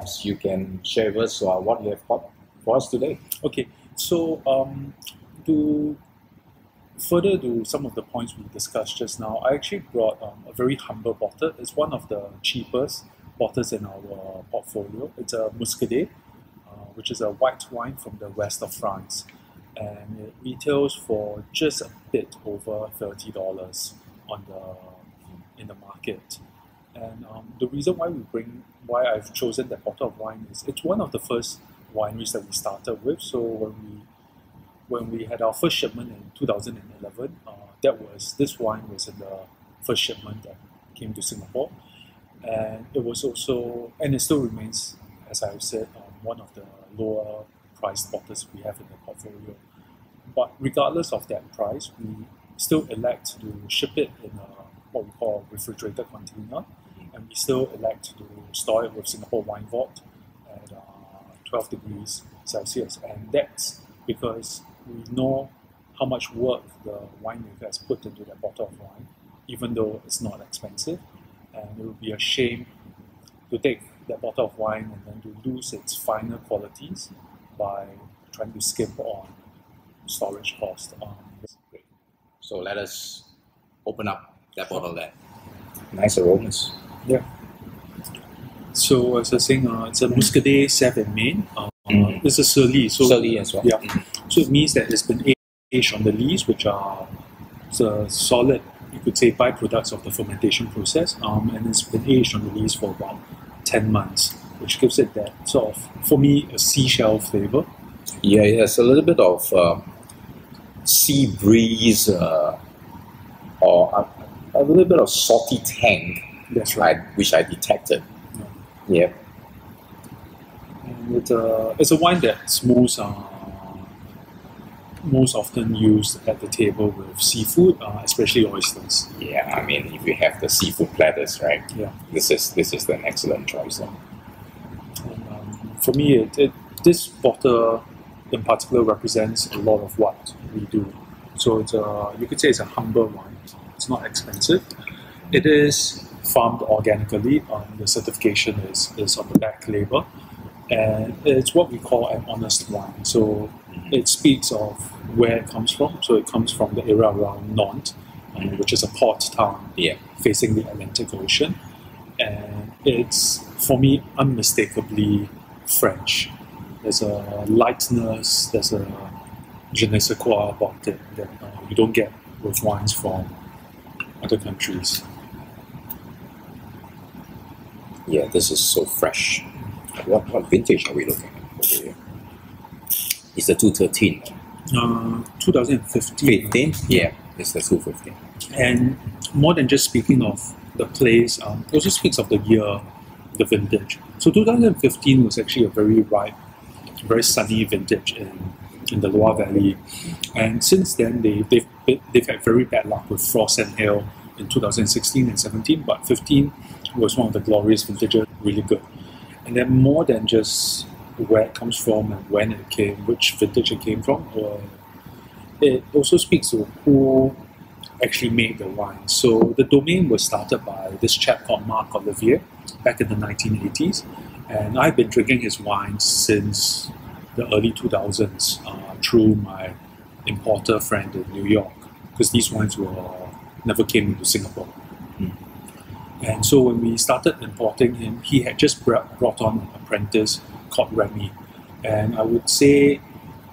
perhaps you can share with us uh, what you have got for us today. Okay, so um, to further to some of the points we discussed just now, I actually brought um, a very humble bottle. It's one of the cheapest bottles in our portfolio. It's a Muscadet, uh, which is a white wine from the west of France. And it retails for just a bit over $30 on the in the market. And um, the reason why we bring, why I've chosen that bottle of wine is it's one of the first wineries that we started with. So when we when we had our first shipment in 2011, uh, that was this wine was in the first shipment that came to Singapore, and it was also and it still remains, as I've said, um, one of the lower priced bottles we have in the portfolio. But regardless of that price, we still elect to ship it in a what we call refrigerated container, and we still elect to store it with Singapore Wine Vault at uh, 12 degrees Celsius, and that's because we know how much work the winemaker has put into that bottle of wine, even though it's not expensive. And it would be a shame to take that bottle of wine and then to lose its finer qualities by trying to skimp on storage cost. Um, So let us open up that bottle there. Nice aromas. yeah. So as I was saying, uh, it's a Muscadet Sèvre-et-Maine. Uh, Mhm. It's a sur lie. So sur lie as well. Yeah. Mhm. So it means that it's been aged on the lees, which are the solid, you could say, byproducts of the fermentation process, um, and it's been aged on the lees for about 10 months, which gives it that sort of, for me, a seashell flavor. Yeah, it has a little bit of um, sea breeze uh, or a, little bit of salty tang, That's I, which I detected. Yeah. And it, uh, it's a wine that's most, uh, most often used at the table with seafood, uh, especially oysters. Yeah, I mean, if you have the seafood platters, right? Yeah. This is this is an excellent choice. Then. And, um, for me, it, it, this bottle in particular represents a lot of what we do. So it's a, you could say it's a humble wine. It's not expensive. It is farmed organically. Um, the certification is, is on the back label. And it's what we call an honest wine. So it speaks of where it comes from. So it comes from the area around Nantes, um, which is a port town Yeah. facing the Atlantic Ocean. And it's, for me, unmistakably French. There's a lightness, there's a je ne sais quoi about it that uh, you don't get with wines from other countries. Yeah, this is so fresh. What what vintage are we looking at over here? It's the 213. Uh, 2015. 15? Yeah, it's the 215. And more than just speaking of the place, um, it also speaks of the year, the vintage. So 2015 was actually a very ripe, very sunny vintage in, in the Loire Valley. And since then, they, they've, they've had very bad luck with frost and hail in 2016 and 17, but 15 was one of the glorious vintages, really good. And then more than just where it comes from and when it came, which vintage it came from, uh, it also speaks to who actually made the wine. So the domain was started by this chap called Marc Ollivier back in the 1980s, and I've been drinking his wines since the early 2000s uh, through my importer friend in New York, because these wines were never came into Singapore. And so when we started importing him, he had just brought brought on an apprentice called Remy. And I would say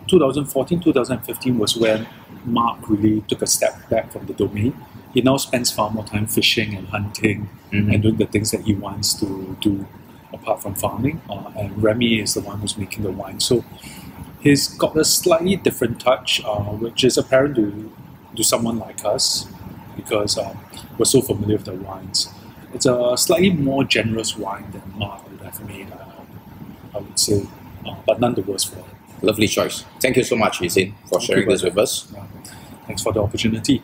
2014, 2015 was when Marc really took a step back from the domain. He now spends far more time fishing and hunting Mhm. and doing the things that he wants to do apart from farming. Uh, and Remy is the one who's making the wine. So he's got a slightly different touch, uh, which is apparent to, to someone like us because um, we're so familiar with the wines. It's a slightly more generous wine than Marc would have made, uh, I would say, uh, but none the worse for it. Lovely choice. Thank you so much, Yixin, for Thank sharing this with us. Uh, thanks for the opportunity.